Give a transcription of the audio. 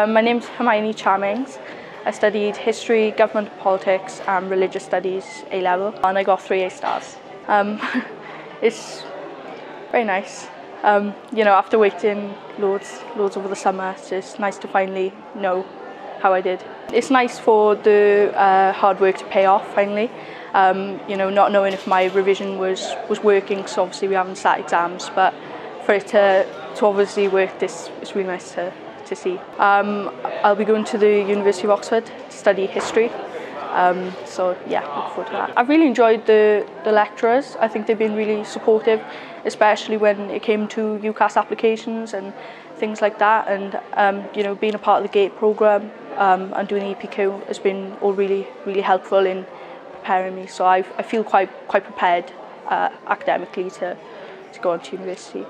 Um, my name's Hermione Chammings. I studied history, government politics and religious studies A level and I got three A stars. Um, it's very nice. Um, you know, after waiting loads, loads over the summer, it's just nice to finally know how I did. It's nice for the uh, hard work to pay off finally. Um, you know, not knowing if my revision was, was working, so obviously we haven't sat exams, but for it to, to obviously work, this it's really nice to, to see. Um, I'll be going to the University of Oxford to study history. Um, so yeah, look forward to that. I've really enjoyed the, the lecturers. I think they've been really supportive, especially when it came to UCAS applications and things like that. And um, you know, being a part of the GATE program um, and doing EPQ has been all really, really helpful in preparing me. So I, I feel quite quite prepared uh, academically to, to go on to university.